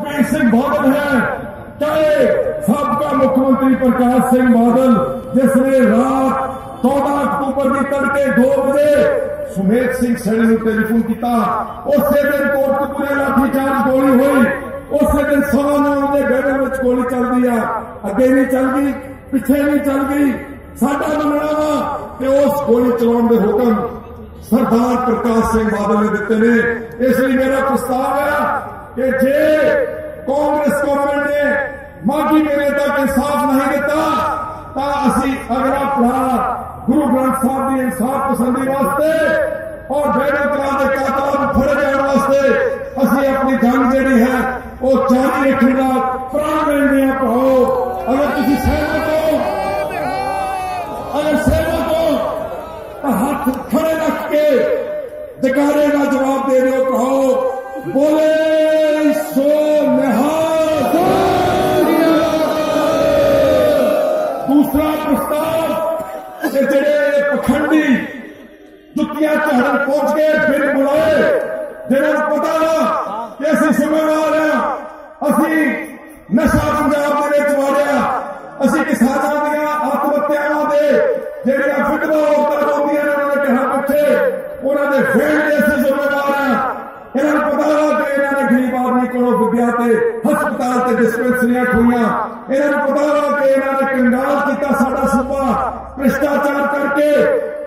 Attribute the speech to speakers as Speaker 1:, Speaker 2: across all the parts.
Speaker 1: پرکاش سنگھ بادل ہے چاہے سابقہ مکھ پرکاش سنگھ بادل جس نے رات چودہ اکتوبر کی تڑکے دو بجے سمیت سنگھ سیڑی نے ٹیلیفون کیا اسی دن کوٹ پورے لاٹھی چارج گولی ہوئی۔ اسی دن سوا نام کے گھر میں گولی چل گئی ہے۔ اگے نہیں چل گئی پچھے نہیں چل گئی۔ ساڈا مننا وا کہ اس گولی چلاؤ کے حکم سردار پرکاش سنگھ بادل نے دیتے ہیں اس لیے میرا پرستاو ہے کہ جے کانگریس گورنمنٹ نے ماٹی میرے تک ساتھ نہیں دیتا، تا اسی اگر اگلا پڑھا گرو گرنتھ صاحب دی انصاف پسندی واسطے اور بیڑے کلا دے ہم پھڑے جائے واسطے اسی اپنی جنگ جڑی ہے، وہ جاری رکھنے کا پران دیں گے پڑھو اگر کسی سہمت ہو اگر سہمت ہو تو ہاتھ کھڑے رکھ کے دکارے کا جواب دے رہے ہو پڑھو بولے ਨਸ਼ਾ ਪੰਜਾਬ ਦੇ ਵਿੱਚ ਵਾੜਿਆ ਅਸੀਂ ਕਿਸਾਨਾਂ ਦੀਆਂ ਆਤਮ ਹੱਤਿਆਵਾਂ ਦੇ ਜਿਹੜੀਆਂ ਫਿਟਵਾ ਔਰਤਾਂ ਰੋਂਦੀਆਂ ਨੇ ਉਹਨਾਂ ਨੇ ਕਿਹਾ ਬੱਚੇ ਉਹਨਾਂ ਦੇ ਫੇਲ ਦੇ ਅਸੀਂ ਜ਼ਿੰਮੇਵਾਰ ਹਾਂ ਇਹਨਾਂ ਨੂੰ ਪਤਾ ਵਾ ਕਿ ਇਹਨਾਂ ਨੇ ਗਰੀਬ ਆਦਮੀ ਕੋਲੋਂ ਵਿਦਿਆ ਤੇ ਹਸਪਤਾਲ ਤੇ ਡਿਸਪੈਂਸਰੀਆਂ ਖੋਈਆਂ ਇਹਨਾਂ ਨੂੰ ਪਤਾ ਵਾ ਕਿ ਇਹਨਾਂ ਨੇ ਕੰਗਾਲ ਕੀਤਾ ਸਾਡਾ ਸੂਬਾ ਭ੍ਰਿਸ਼ਟਾਚਾਰ ਕਰਕੇ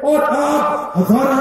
Speaker 1: ਔਰ ਆਪ ਹਜ਼ਾਰਾਂ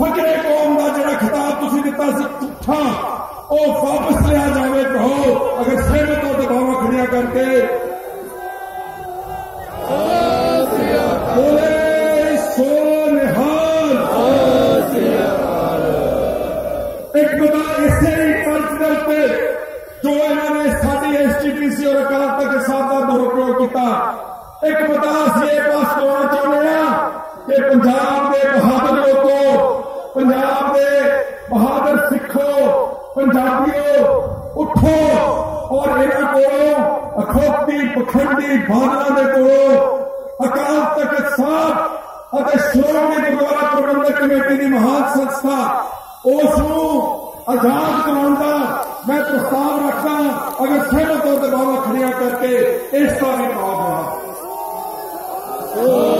Speaker 1: خجرے قوم کا جڑا خطاب تھی دتا سی وہ واپس لیا جائے کہو اگر سر تو دباوا کھڑیا کر کے۔ ایک بتا اسے جو ایس جی پی سی اور اکال کیا۔ ایک بتا یہ پاس کرنا چاہتے ہیں کہ پنجاب کے بہادروں کو پنجاب دے بہادر سکھو پنجابیوں اٹھو اور یہاں کو پکھنڈی بھانا دے کو اکال تک صاحب اگر شروع میں گرودوارا پربندک کمیٹی کی مہان سنسھا اس آزاد کرا میں پرستان رکھتا ہوں اگر سیمت اور دباوا کھڑیا کر کے اس کا بھی کام ہے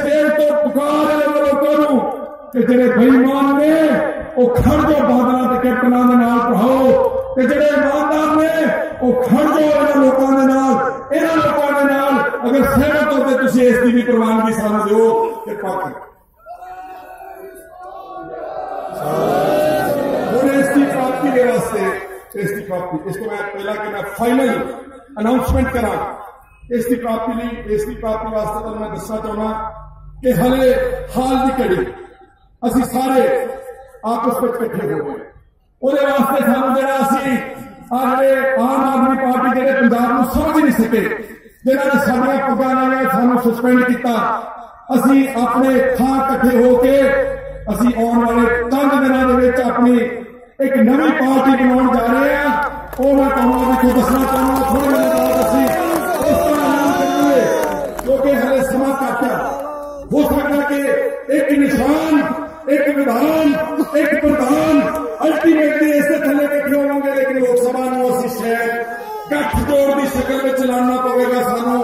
Speaker 1: سارے جڑے بےمان نے او کھڑ جو بادلوں تے کپتناں دے نال پڑھاؤ۔ جڑے ایماندار نے او کھڑ جو انہاں لوکاں دے نال۔ انہاں لوکاں دے نال اگر سہمت ہو تے تسی اس دی بھی قربانی سمجھ دیو کہ پاک اس دی پاکی واسطے میں دسنا چاہنا کہ ہلے حال دی کڑی اسی سارے آپس وچ اکٹھے ہو گئے اور واسطے سانو جڑا اسی آگے عام آدمی پارٹی جڑے پنجاب نو سمجھ نہیں سکے۔ جنہاں نے سارا پگانا نے سانو سسپینڈ کیتا۔ اسی اپنے تھاں کٹھے ہو کے اسی آن والے تنگ دنوں دے وچ اپنی ایک نئی پارٹی بناون جا رہے ہیں۔ اور میں تمہاں کو دسنا چاہوں تھوڑے دن بعد اس طرح نام گے جو کہ ہمیں سما ہے ہو سکتا کہ ایک نشان، ایک ودھان ایک پردھان الٹیمیٹلی اس سے تھلے بیٹھے ہوں گے لیکن لوگ سبھا نو اسی شہر گٹھ توڑ کی شکل میں چلانا پوے گا سانو۔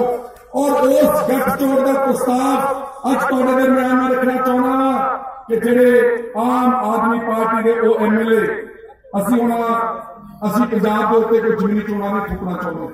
Speaker 1: اور اس گٹھ توڑ کا پرستاو اج تے درمیان میں رکھنا چاہنا کہ جڑے عام آدمی پارٹی کے او ایم ایل اے، اسی ہونا اسی پنجاب دے اوپر کوئی زمینی چوڑا نہیں ٹھکنا چاہندے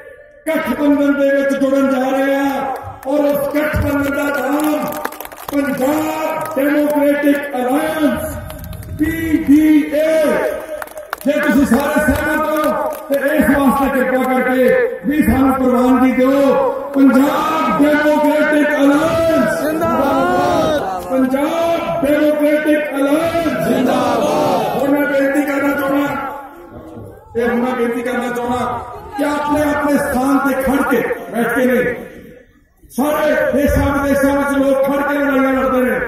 Speaker 1: گٹھ بندھن کے جڑن جا رہے ہیں اور اس گٹھ بندھن کا نام Punjab Democratic Alliance P D A جی تھی سارے سہمت ہو تو اس واسطے کرپا کر کے بھی سان پروانگی دو Punjab Democratic Alliance Punjab Democratic Alliance اور میں بےنتی کرنا چاہنا۔ یہ میں بےنتی کرنا چاہنا۔ کہ اپنے اپنے ستھان سے کھڑ کے بیٹھ کے نہیں۔ سارے دیشاں ودیشاں وچ لوگ کھڑ کے لڑائیاں لڑدے نے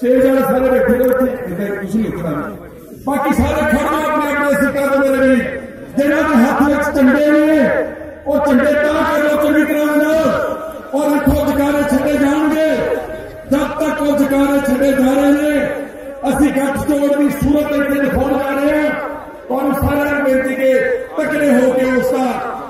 Speaker 1: سیل والے سارے بیٹھے دے اتنے ادھر کچھ نہیں کرنا باقی سارے کھڑ کھڑنا اپنے اپنے سکا دے میرے ہیں۔ جنہاں کے ہاتھ میں چنڈے نے او چنڈے تا کر لو چنگی طرح نہ اور اٹھو جکارے چھڑے جان گے۔ جب تک وہ جکارے چھڑے جا رہے ہیں، اسی گٹھ جوڑ کی صورت ایک دن دکھاؤ جا رہے ہیں۔ اور سارے بنتی کے تکڑے ہو کے اس کا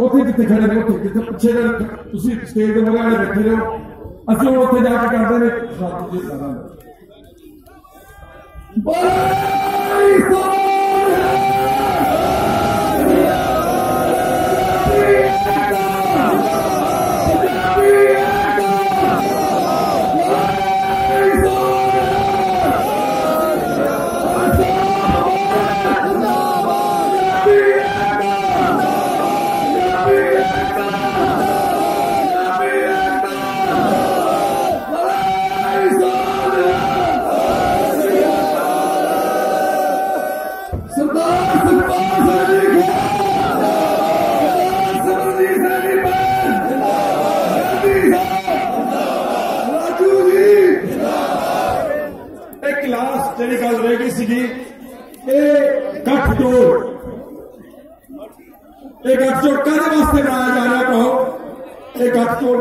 Speaker 1: ਉੱਥੇ ਜਿੱਥੇ ਖੜੇ ਨੇ ਉੱਥੇ ਜਿੱਥੇ ਪਿੱਛੇ ਦੇ ਤੁਸੀਂ ਸਟੇਜ ਦੇ ਮਗਰ ਬੈਠੇ ਰਹੋ ਅਸੀਂ ਹੁਣ ਉੱਥੇ ਜਾ ਕੇ ਕਰਦੇ ਨੇ ਸਤਿ ਜੀ ਕਰਾਂਗੇ ਬੋਲੇ ਸੀਗੀ ਇਹ ਗੱਠ ਜੋੜ ਇਹ ਗੱਠ ਜੋੜ ਕਾਹਦੇ ਵਾਸਤੇ ਬਣਾਇਆ ਜਾ ਰਿਹਾ ਭਰਾਓ ਇਹ ਗੱਠ ਜੋੜ